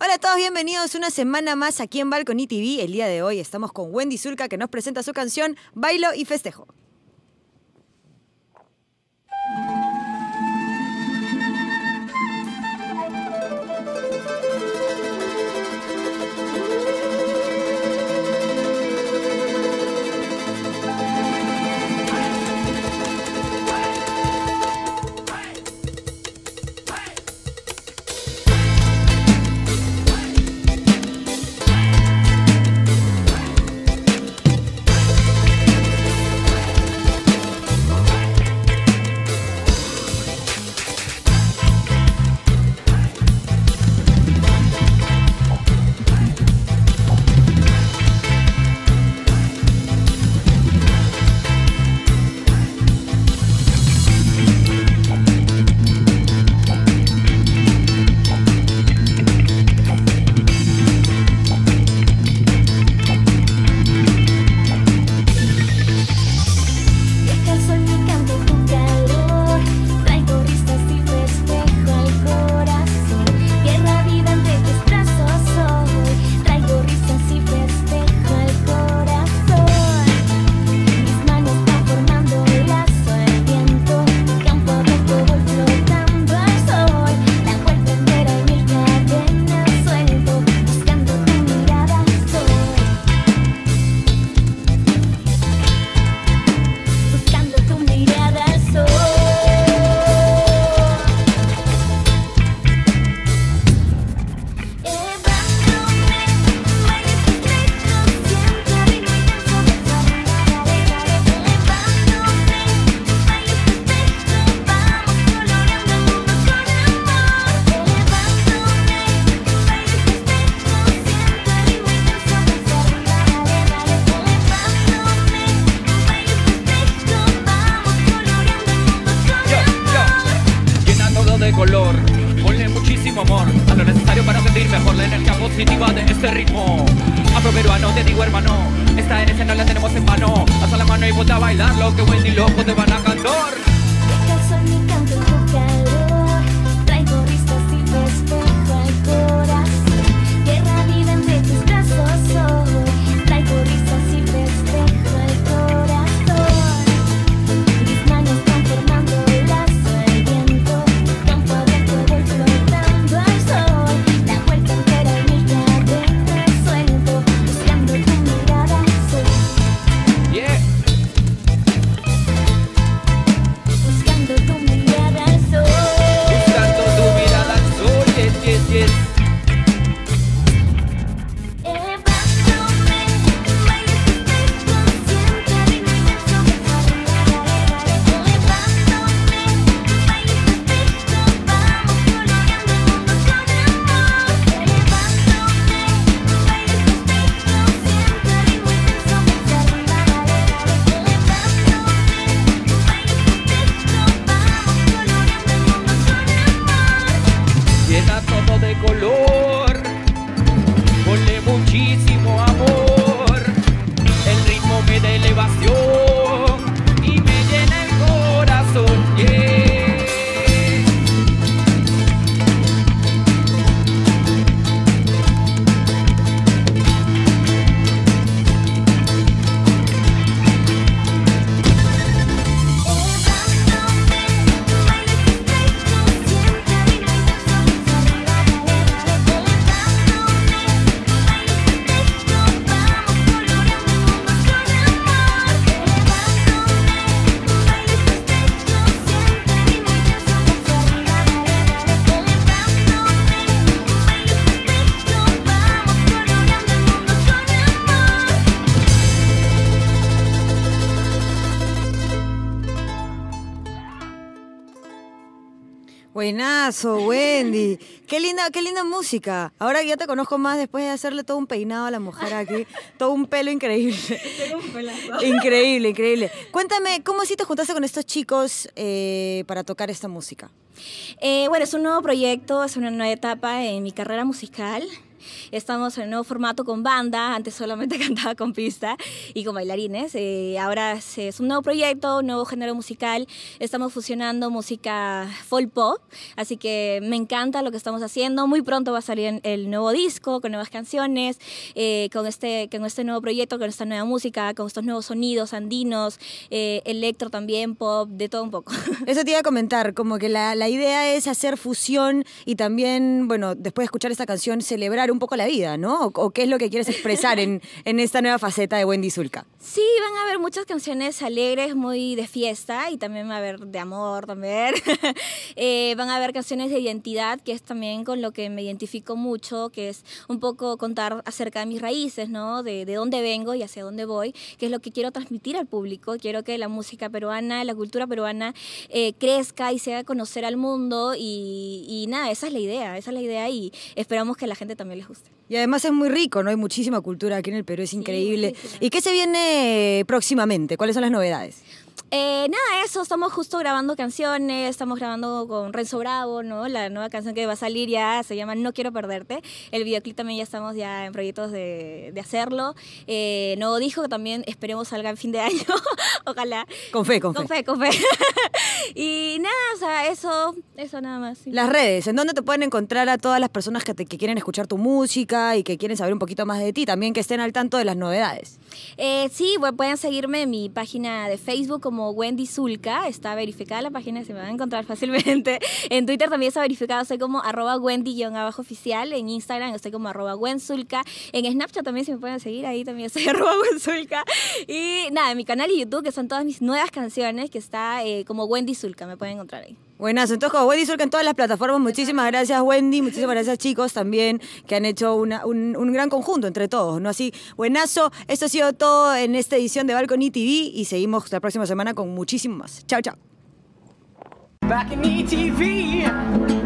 Hola a todos, bienvenidos una semana más aquí en Balcony TV. El día de hoy estamos con Wendy Zulka que nos presenta su canción Bailo y Festejo. a lo necesario para sentir mejor la energía positiva de este ritmo. Afro peruano, te digo hermano, esta herencia no la tenemos en mano. Alza la mano y ponte a bailar lo que Wendy Loco te van a cantar. Buenazo, Wendy. Qué linda, qué linda música. Ahora que ya te conozco más después de hacerle todo un peinado a la mujer aquí, todo un pelo increíble. Increíble, increíble. Cuéntame, ¿cómo así te juntaste con estos chicos eh, para tocar esta música? Eh, bueno, es un nuevo proyecto, es una nueva etapa en mi carrera musical. Estamos en un nuevo formato con banda, antes solamente cantaba con pista y con bailarines. Eh, ahora es, un nuevo proyecto, un nuevo género musical. Estamos fusionando música folk pop, así que me encanta lo que estamos haciendo. Muy pronto va a salir el nuevo disco con nuevas canciones, eh, con, este, con este nuevo proyecto, con esta nueva música, con estos nuevos sonidos andinos, eh, electro también, pop, de todo un poco. Eso te iba a comentar, como que la, la idea es hacer fusión y también, bueno, después de escuchar esta canción, celebrar un poco la vida, ¿no? O, qué es lo que quieres expresar en, en esta nueva faceta de Wendy Zulka. Sí, van a haber muchas canciones alegres, muy de fiesta y también va a haber de amor también. Eh, van a haber canciones de identidad, que es también con lo que me identifico mucho, que es un poco contar acerca de mis raíces, ¿no? De, de dónde vengo y hacia dónde voy, que es lo que quiero transmitir al público. Quiero que la música peruana, la cultura peruana eh, crezca y se haga conocer al mundo y, y nada, esa es la idea, esa es la idea y esperamos que la gente también les guste. Y además es muy rico, ¿no? Hay muchísima cultura aquí en el Perú, es increíble. ¿Y qué se viene próximamente? ¿Cuáles son las novedades? Eh, nada, eso, estamos justo grabando canciones, estamos grabando con Renzo Bravo, ¿no? La nueva canción que va a salir ya se llama No Quiero Perderte. El videoclip también ya estamos ya en proyectos de, de hacerlo. Eh, nuevo disco que también esperemos salga en fin de año, ojalá. Con fe, con fe. Con fe, con fe. y nada, o sea, eso, eso nada más. sí. Las redes, ¿en dónde te pueden encontrar a todas las personas que, te- que quieren escuchar tu música y que quieren saber un poquito más de ti? También que estén al tanto de las novedades. Eh, sí, pueden seguirme en mi página de Facebook como Wendy Zulka. Está verificada la página, se me van a encontrar fácilmente. En Twitter también está verificado, soy como arroba Wendy-abajo oficial. En Instagram estoy como arroba Wenzulka. En Snapchat también, si me pueden seguir, ahí también soy arroba Wenzulka. Y nada, en mi canal de YouTube, que son todas mis nuevas canciones, que está eh, como Wendy Zulka, me pueden encontrar ahí. Buenas, entonces como Wendy Zulka en todas las plataformas, muchísimas gracias Wendy, muchísimas gracias chicos también que han hecho un, un gran conjunto entre todos, ¿no? Así, buenazo, esto ha sido todo en esta edición de Balcony TV y seguimos la próxima semana con muchísimo más. Chao, chao. ETV,